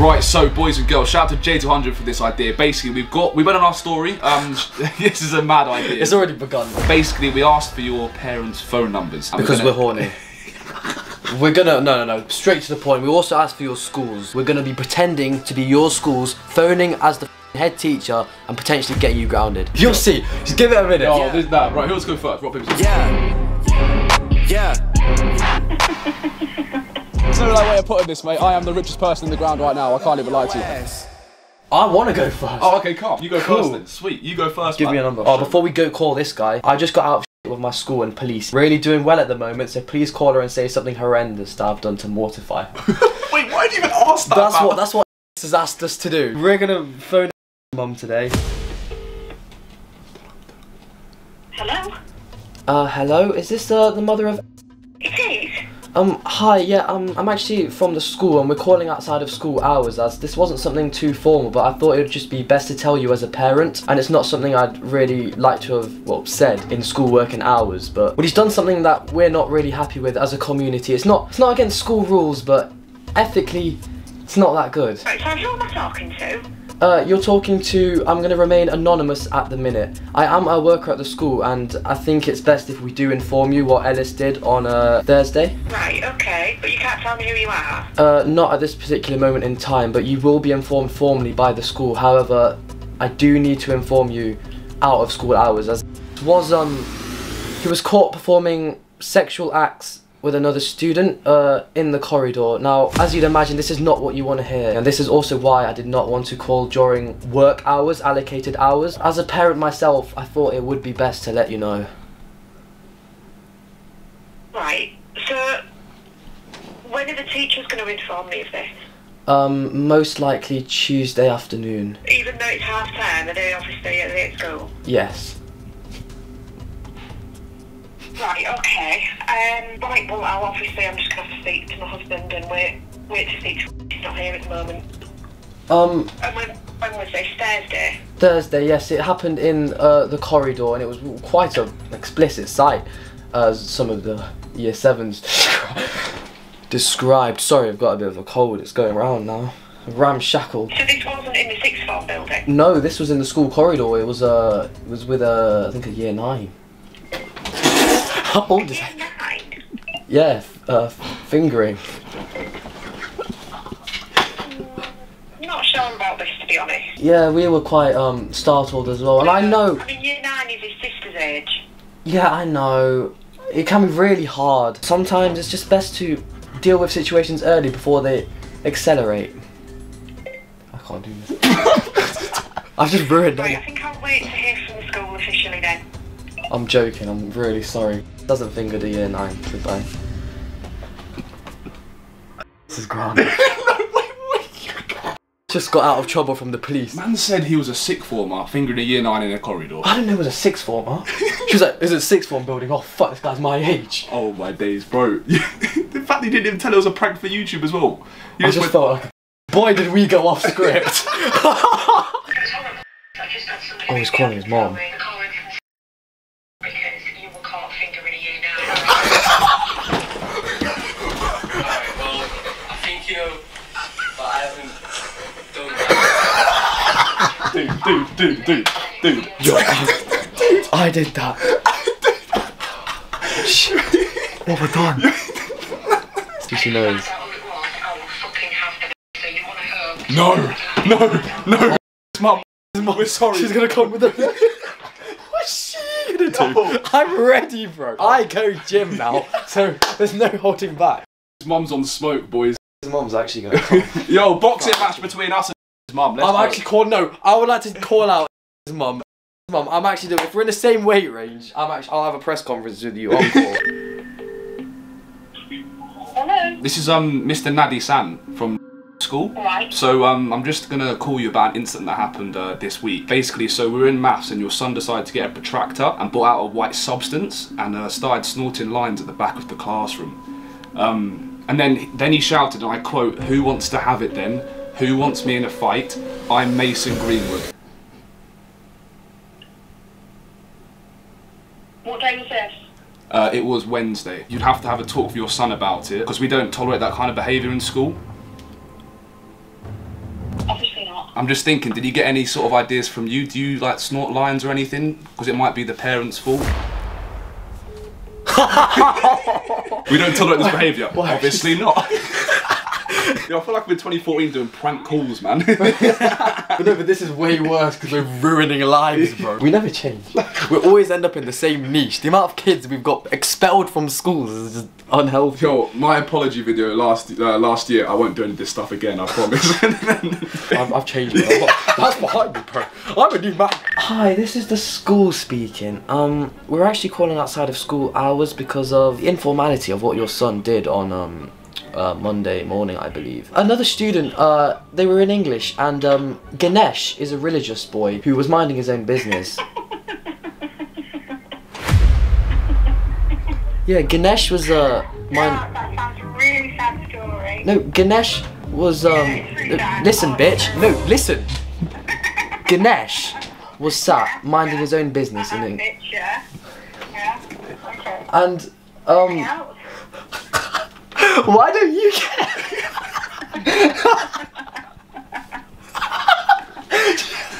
Right, so boys and girls, shout out to J200 for this idea. Basically, we've got we went on our story. Um, this is a mad idea. It's already begun. Basically, we asked for your parents' phone numbers. And Because gonna- we're horny. We're gonna no no no straight to the point. We also asked for your schools. We're gonna be pretending to be your schools, phoning as the head teacher and potentially getting you grounded. You'll see. Just give it a minute. Oh, this, nah, right. Who wants to go first? Rock paper scissors. Yeah. Yeah. There's no right way of putting this, mate. I am the richest person in the ground right now. I can't even lie to you. I want to go first. Oh, okay, calm. You go Cool. first then. Sweet. You go first. Give man. me a number. Oh, before we go call this guy, I just got out of with my school and police. Really doing well at the moment, so please call her and say something horrendous that I've done to mortify. Wait, why did you even ask that? that's man? what that's what has asked us to do. We're gonna phone mum today. Hello? Uh, hello. Is this uh, the mother of? Um, hi. Yeah. Um, I'm actually from the school, and we're calling outside of school hours, as this wasn't something too formal. But I thought it would just be best to tell you as a parent, and it's not something I'd really like to have well said in school working hours. But well, he's done something that we're not really happy with as a community. It's not. It's not against school rules, but ethically, it's not that good. Right, so who am I talking to? Uh, you're talking to. I'm going to remain anonymous at the minute. I am a worker at the school, and I think it's best if we do inform you what Ellis did on uh, Thursday. Right, okay, but you can't tell me who you are. Uh, not at this particular moment in time, but you will be informed formally by the school. However, I do need to inform you out of school hours, as was um, he was caught performing sexual acts with another student uh, in the corridor. Now, as you'd imagine, this is not what you want to hear, and this is also why I did not want to call during work hours, allocated hours. As a parent myself, I thought it would be best to let you know. Right, so when are the teachers going to inform me of this? Um, most likely Tuesday afternoon. Even though it's half term, are they obviously at school? Yes. Right, okay. Um, right, well, I'll obviously I'm just going to have to speak to my husband and wait, wait to speak to He's not here at the moment. Um, And when, when was this? Thursday? Thursday, yes, it happened in uh, the corridor, and it was quite an explicit sight, as some of the year sevens described. Sorry, I've got a bit of a cold. It's going around now. Ramshackle. So this wasn't in the sixth form building? No, this was in the school corridor. It was uh, it was with uh, I think a year nine. How old is that? nine? Yeah, uh, fingering. Not sure about this, to be honest. Yeah, we were quite um startled as well, and I know. I mean, year nine is his sister's age. Yeah, I know. It can be really hard. Sometimes it's just best to deal with situations early before they accelerate. I can't do this. I've just ruined Right, I it. think I'll wait to hear I'm joking, I'm really sorry. Doesn't finger the year 9. Goodbye. This is grand. Just got out of trouble from the police. Man said he was a sick former, fingering a year nine in a corridor. I didn't know it was a sixth former. She was like, is it a sixth form building? Oh fuck, this guy's my age. Oh my days, bro. the fact he didn't even tell it was a prank for YouTube as well. He I just just went, felt like, boy, did we go off script. Oh, he's calling his mom. Done dude, dude, dude, dude, dude. I did that. What have I done? She knows. That all it was, I will fucking have you want to home? No, no, no. It's mum. We're sorry. She's gonna come with a. What's she gonna do? I'm ready, bro. I go gym now, so there's no holding back. His mum's on smoke, boys. His mom's actually gonna come. Yo, boxing match between us and his mum. I'm go. actually call no. I would like to call out his mum. Mum, I'm actually doing. If we're in the same weight range, I'm actually. I'll have a press conference with you on call. Hello? This is um Mr. Nadi San from school. Right. So um, I'm just gonna call you about an incident that happened uh, this week. Basically, so we were in maths and your son decided to get a protractor and brought out a white substance and uh, started snorting lines at the back of the classroom. Um, and then then he shouted, and I quote, "Who wants to have it then? Who wants me in a fight? I'm Mason Greenwood." What day was this? Uh, it was Wednesday. You'd have to have a talk with your son about it because we don't tolerate that kind of behaviour in school. Obviously not. I'm just thinking, did he get any sort of ideas from you? Do you like snort lines or anything? Because it might be the parents' fault. we don't tolerate this behaviour. Obviously not. Yo, I feel like we're 2014 doing prank calls, man. But no, but this is way worse because we're ruining lives, bro. We never change. We always end up in the same niche. The amount of kids we've got expelled from schools is just unhealthy. Yo, my apology video last uh, last year, I won't do any of this stuff again, I promise. I've, I've changed it. That's behind me, bro. I'm a new man. Hi, this is the school speaking. Um, we're actually calling outside of school hours because of the informality of what your son did on um uh, Monday morning, I believe. Another student, uh, they were in English, and um, Ganesh is a religious boy who was minding his own business. Yeah, Ganesh was uh, mind. Yeah, that sounds really sad story. No, Ganesh was um. it's really bad. listen, bitch. No, listen. Ganesh was sat minding his own business in I'm a it, bitch, yeah. Yeah. Okay. and um. Else? Why don't you get?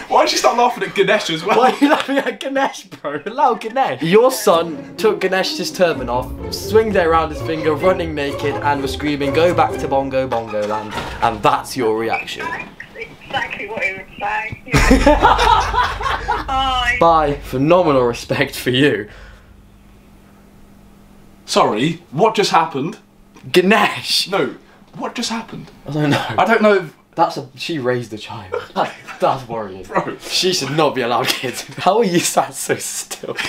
Why did you start laughing at Ganesh as well? Why are you laughing at Ganesh, bro? Allow Ganesh. Your son took Ganesh's turban off, swinged it around his finger, running naked, and was screaming, "Go back to Bongo Bongo Land," and that's your reaction. That's exactly what he would say. Yeah. Hi. Bye. Phenomenal respect for you, Sorry, what just happened? Ganesh. No, what just happened? I don't know. I don't know, if- That's a she raised a child. That, that's worrying. bro. She should not be allowed kids. How are you sat so still?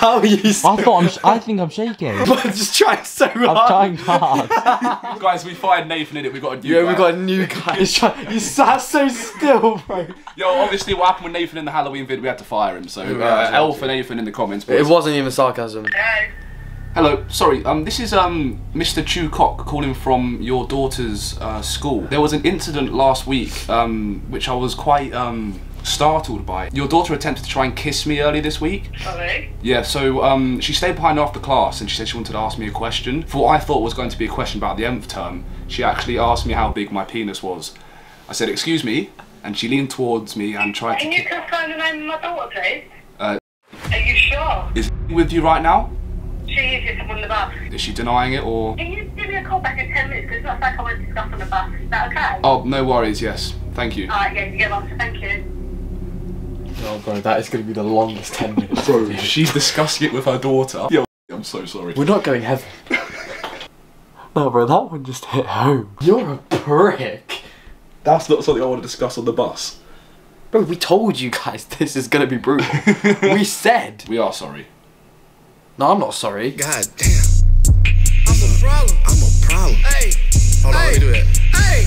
How are you? So, I thought I'm. sh- I think I'm shaking. I'm I'm just trying so hard. I'm trying hard. Guys, we fired Nathan in it. We got a new Yeah, guy. we got a new guy. He's trying, you sat so still, bro. Yo, obviously, what happened with Nathan in the Halloween vid? We had to fire him. So, uh, L for Nathan in the comments. It wasn't even sarcasm. Hello. Sorry. Um, this is um Mr. Chu Cock calling from your daughter's uh, school. There was an incident last week, um, which I was quite um startled by. Your daughter attempted to try and kiss me earlier this week. Sorry. Yeah, so um, she stayed behind after class and she said she wanted to ask me a question. For what I thought was going to be a question about the nth term, she actually asked me how big my penis was. I said, "Excuse me," and she leaned towards me and tried to. Can you confirm the name of my daughter, please? Uh, Are you sure? is with you right now? She is just on the bus. Is she denying it or? Can you give me a call back in 10 minutes? Because it's not like I want to discuss on the bus. Is that okay? Oh, no worries. Yes, thank you. Alright, yeah, you get on. Thank you. Oh, bro, that is going to be the longest 10 minutes. Bro, she's discussing it with her daughter. Yo, I'm so sorry. We're not going heaven. no, bro, that one just hit home. You're a prick. That's not something I want to discuss on the bus. Bro, we told you guys this is going to be brutal. we said. We are sorry. No, I'm not sorry. God damn. I'm a problem. I'm a problem. Hey. Hold on, let me do it. Hey.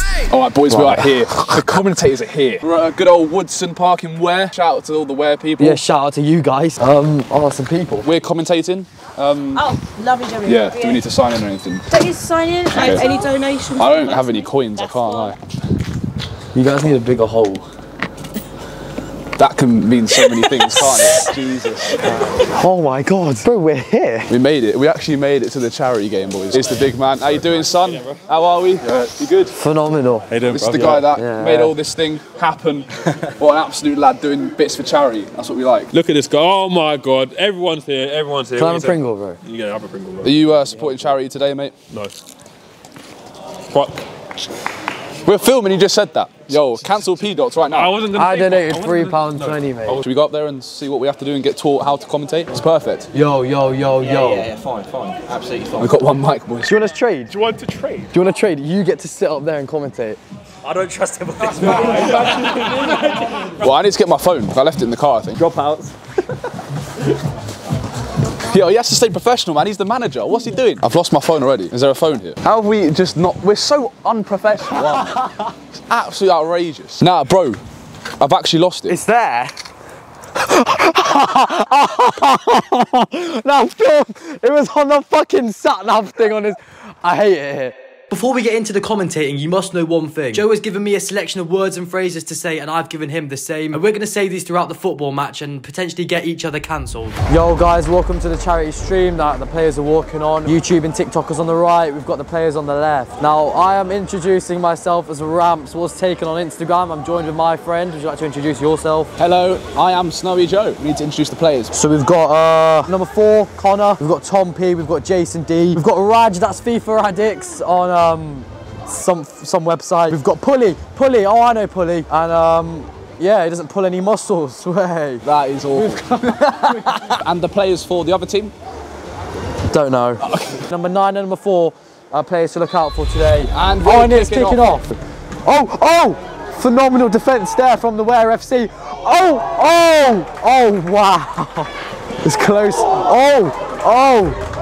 Hey. All right, boys, we are out here. The commentators are here. We're at a good old Wodson Park in Ware. Shout out to all the Ware people. Yeah, shout out to you guys. Um, oh, some people. We're commentating. Um, Oh, lovely, lovely. yeah, do we need to sign in or anything? Don't need to sign in. Any donations? I don't have any coins, I can't lie. You guys need a bigger hole. That can mean so many things, can't it? Jesus. Oh my god. Bro, we're here. We made it. We actually made it to the charity game, boys. It's the big man. How you doing, son? How are we? Yeah. You good? Phenomenal. This is the guy that Yeah. made all this thing happen. what an absolute lad doing bits for charity. That's what we like. Look at this guy. Oh my god. Everyone's here. Everyone's here. Can I have a Pringle, bro? say? You can have a Pringle, bro. Are you uh, supporting charity today, mate? No. Fuck. We're filming, you just said that. Yo, cancel P dots right now. I wasn't gonna I say fuck. donated wasn't three pounds twenty, mate. Should we go up there and see what we have to do and get taught how to commentate? It's perfect. Yo, yo, yo, yo. Yeah, fine, fine, absolutely fine. We've got one mic, boys. Do you want to trade? Do you want to trade? Do you want to trade? You get to sit up there and commentate. I don't trust him with this. Well, I need to get my phone. I left it in the car, I think. Dropouts. Yo, he has to stay professional, man. He's the manager. What's he doing? I've lost my phone already. Is there a phone here? How have we just not? We're so unprofessional. aren't it's absolutely outrageous. Nah, bro, I've actually lost it. It's there. now, film. It was on the fucking sat nav thing on his. I hate it here. Before we get into the commentating, you must know one thing. Joe has given me a selection of words and phrases to say, and I've given him the same. And we're going to say these throughout the football match and potentially get each other cancelled. Yo guys, welcome to the charity stream that the players are walking on. YouTube and TikTokers on the right, we've got the players on the left. Now, I am introducing myself as Rampz, was taken on Instagram. I'm joined with my friend. Would you like to introduce yourself? Hello, I am Snowy Joe. We need to introduce the players. So we've got uh, number four, Connor. We've got Tom P. We've got Jason D. We've got Raj, that's FIFA Addicts on um, some some website. We've got Pulley. Pulley, oh I know Pulley. And um, yeah, he doesn't pull any muscles. Way. That is awful. and the players for the other team? Don't know. number nine and number four are players to look out for today. And oh, and it's kicking kicking off. Oh, oh! Phenomenal defence there from the Ware FC. Oh, oh, oh, wow. It's close. Oh, oh.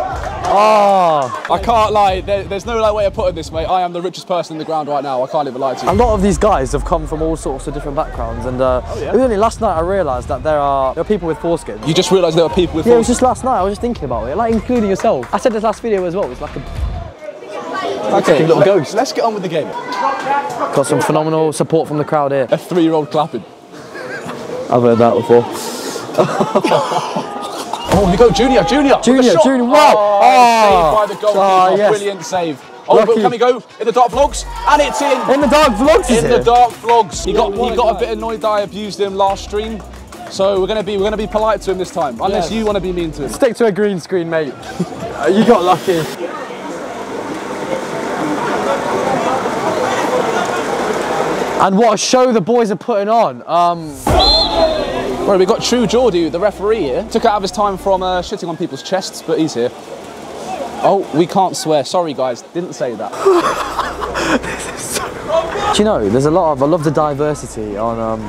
Oh. I can't lie, there, there's no like way of putting this, mate. I am the richest person in the ground right now. I can't even lie to you. A lot of these guys have come from all sorts of different backgrounds, and uh, Oh, yeah? it was only last night I realised that there are there are people with foreskins. You just realised there were people with yeah, it was just last night. I was just thinking about it, like including yourself. I said this last video as well. It's like a Okay, little let- ghost. Let's get on with the game. got some phenomenal support from the crowd here. A three-year-old clapping. I've heard that before. Oh, we go Junior, Junior. Junior. Junior, wow. Oh, Oh. saved by the goalkeeper. Oh, yes. Brilliant save. Oh, Lucky. can we go in the dark vlogs? And it's in. In the dark vlogs, is in the it? dark vlogs. He got he got a bit annoyed that I abused him last stream. So we're gonna be we're gonna be polite to him this time, unless Yes. you want to be mean to him. Stick to a green screen, mate. you got lucky. And what a show the boys are putting on. Um, Right, we got True Geordie, the referee here. Took out of his time from uh, shitting on people's chests, but he's here. Oh, we can't swear. Sorry, guys. Didn't say that. do you know, there's a lot of, I love the diversity on um,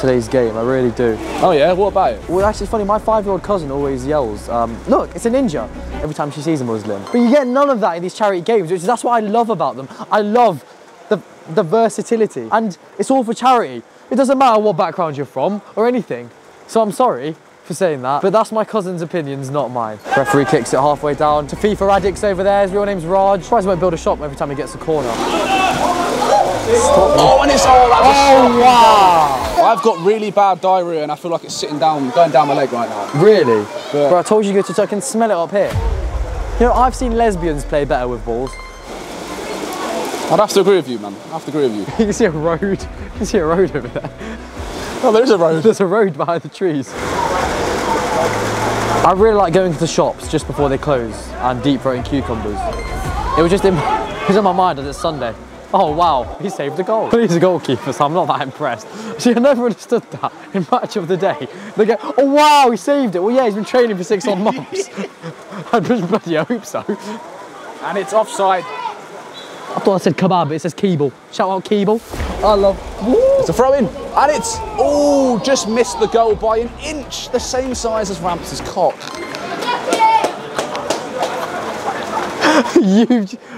today's game, I really do. Oh yeah, what about it? Well, actually, it's funny. My five-year-old cousin always yells, um, "Look, it's a ninja!" every time she sees a Muslim. But you get none of that in these charity games, which is that's what I love about them. I love the the versatility, and it's all for charity. It doesn't matter what background you're from or anything. So I'm sorry for saying that, but that's my cousin's opinions, not mine. Referee kicks it halfway down to FIFA Addicts over there. His real name's Raj. He won't build a shop every time he gets a corner. Oh, and it's all. Oh wow! I've got really bad diarrhea, and I feel like it's sitting down, going down my leg right now. Really? But- Bro, I told you to go to I can smell it up here. You know, I've seen lesbians play better with balls. I'd have to agree with you, man. I have to agree with you. You can see a road. You can see a road over there. Oh, there is a road. There's a road behind the trees. I really like going to the shops just before they close and deep throating cucumbers. It was just in, it was in my mind as it's Sunday. Oh wow, he saved a goal. He's a goalkeeper, so I'm not that impressed. See, I never understood that in match of the day. They go, oh wow, he saved it. Well, yeah, he's been training for six odd months. I just bloody hope so. And it's offside. I thought I said kebab, but it says Keeble. Shout out Keeble. I love. It's a throw in, and it's oh, just missed the goal by an inch, the same size as Rampz' cock. you,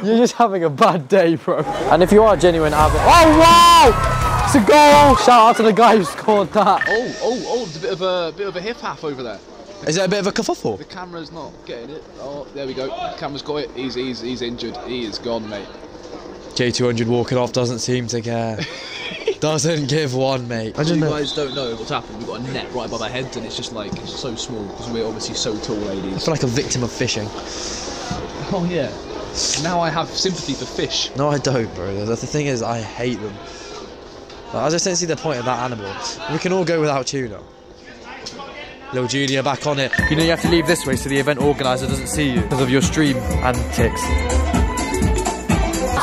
you're just having a bad day, bro. And if you are genuine, have it. Oh wow! It's a goal! Shout out to the guy who scored that. Oh, oh, oh, there's a bit of a bit of a hip half over there. Is that a bit of a kerfuffle? The camera's not getting it. Oh, there we go. Camera's got it. He's he's he's injured. He is gone, mate. J200 walking off doesn't seem to care. doesn't give one, mate. I You don't know. guys don't know what's happened. We've got a net right above our heads, and it's just like it's so small because we're obviously so tall, I ladies. feel like a victim of fishing. Oh yeah. Now I have sympathy for fish. No, I don't, bro. The the thing is, I hate them. Like, I just don't see the point of that animal. We can all go without tuna. Little Junior back on it. You know you have to leave this way so the event organizer doesn't see you because of your stream antics.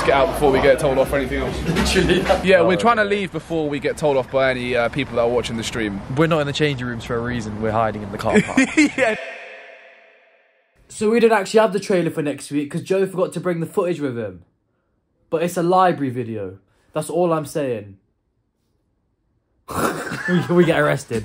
Let's out before we get told off for anything else. Literally. Yeah, we're trying to leave before we get told off by any uh, people that are watching the stream. We're not in the changing rooms for a reason. We're hiding in the car park. yeah. So we didn't actually have the trailer for next week because Joe forgot to bring the footage with him. But it's a library video. That's all I'm saying. we, we get arrested.